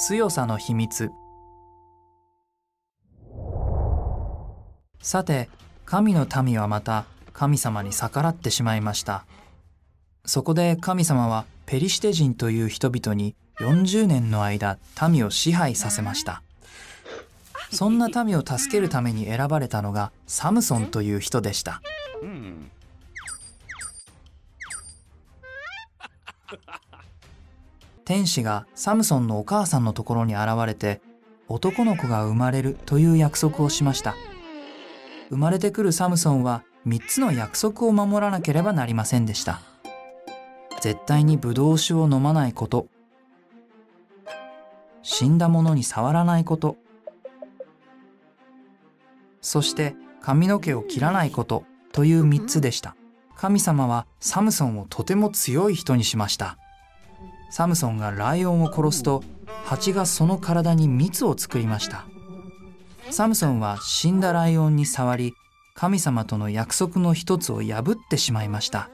強さの秘密。さて神の民はまた神様に逆らってしまいました。そこで神様はペリシテ人という人々に40年の間民を支配させました。そんな民を助けるために選ばれたのがサムソンという人でした。天使がサムソンのお母さんのところに現れて男の子が生まれるという約束をしました。生まれてくるサムソンは3つの約束を守らなければなりませんでした。絶対にブドウ酒を飲まないこと。死んだものに触らないこと。そして髪の毛を切らないことという3つでした。神様はサムソンをとても強い人にしました。サムソンがライオンを殺すと蜂がその体に蜜を作りました。サムソンは死んだライオンに触り神様との約束の一つを破ってしまいました。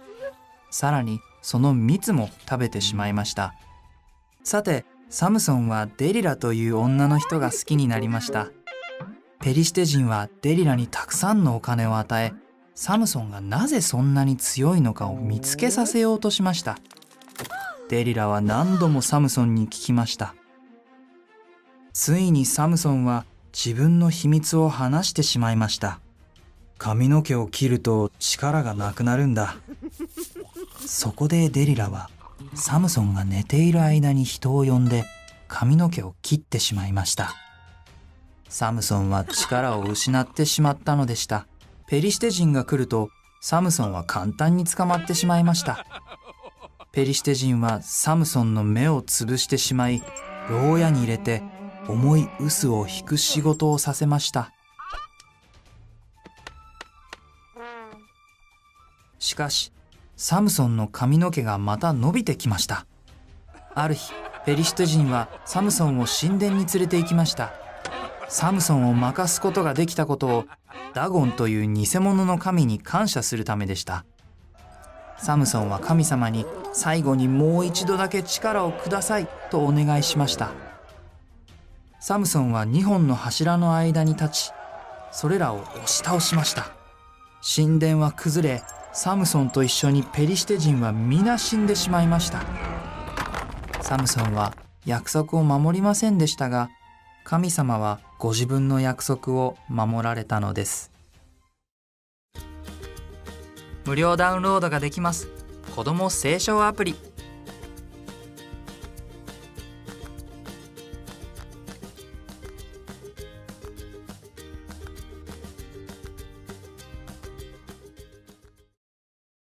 さらにその蜜も食べてしまいました。さてサムソンはデリラという女の人が好きになりました。ペリシテ人はデリラにたくさんのお金を与えサムソンがなぜそんなに強いのかを見つけさせようとしました。デリラは何度もサムソンに聞きました。ついにサムソンは自分の秘密を話してしまいました。髪の毛を切ると力がなくなるんだ。そこでデリラはサムソンが寝ている間に人を呼んで髪の毛を切ってしまいました。サムソンは力を失ってしまったのでした。ペリシテ人が来るとサムソンは簡単に捕まってしまいました。ペリシテ人はサムソンの目を潰してしまい牢屋に入れて重い臼を引く仕事をさせました。しかしサムソンの髪の毛がまた伸びてきました。ある日ペリシテ人はサムソンを神殿に連れて行きました。サムソンを任すことができたことをダゴンという偽物の神に感謝するためでした。サムソンは神様に最後にもう一度だけ力をくださいとお願いしました。サムソンは2本の柱の間に立ちそれらを押し倒しました。神殿は崩れサムソンと一緒にペリシテ人は皆死んでしまいました。サムソンは約束を守りませんでしたが神様はご自分の約束を守られたのです。無料ダウンロードができます。子ども聖書アプリ。